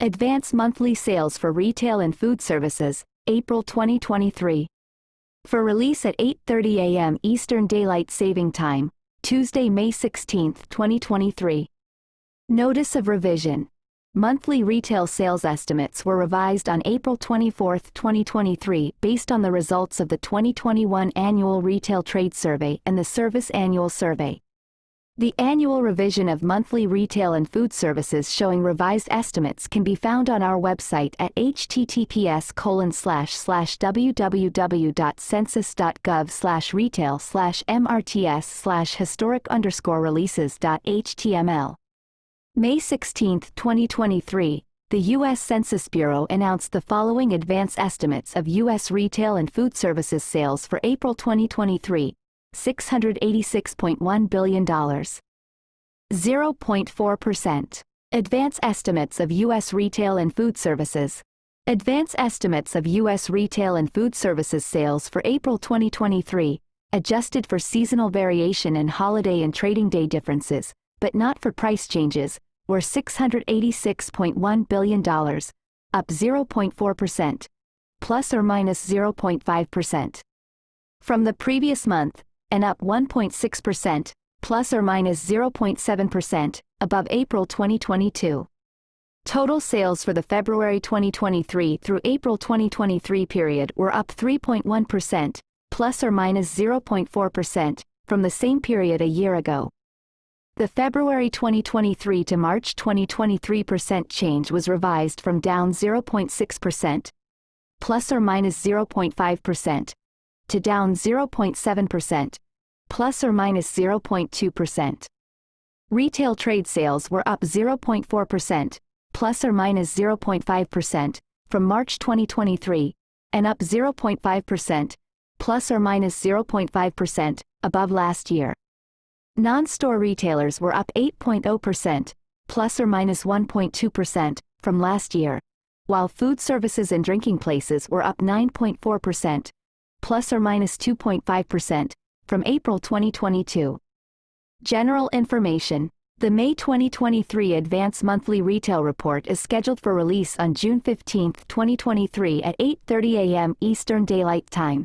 Advance monthly sales for retail and food services, April 2023. For release at 8:30 a.m. Eastern Daylight Saving Time, Tuesday, May 16, 2023. Notice of revision. Monthly retail sales estimates were revised on April 24, 2023 based on the results of the 2021 Annual Retail Trade Survey and the Service Annual Survey. The annual revision of monthly retail and food services showing revised estimates can be found on our website at https www.census.gov retail mrts historic underscore releases.html. May 16, 2023, the U.S. Census Bureau announced the following advance estimates of U.S. retail and food services sales for April 2023, $686.1 billion. 0.4%. Advance estimates of U.S. retail and food services. Advance estimates of U.S. retail and food services sales for April 2023, adjusted for seasonal variation and holiday and trading day differences, but not for price changes, were $686.1 billion, up 0.4%, plus or minus 0.5%. From the previous month, and up 1.6%, plus or minus 0.7%, above April 2022. Total sales for the February 2023 through April 2023 period were up 3.1%, plus or minus 0.4%, from the same period a year ago. The February 2023 to March 2023 percent change was revised from down 0.6%, plus or minus 0.5%, to down 0.7%, plus or minus 0.2%. Retail trade sales were up 0.4%, plus or minus 0.5%, from March 2023, and up 0.5%, plus or minus 0.5%, above last year. Non-store retailers were up 8.0%, plus or minus 1.2%, from last year, while food services and drinking places were up 9.4%, plus or minus 2.5%, from April 2022. General information. The May 2023 Advance Monthly Retail Report is scheduled for release on June 15, 2023 at 8:30 a.m. Eastern Daylight Time.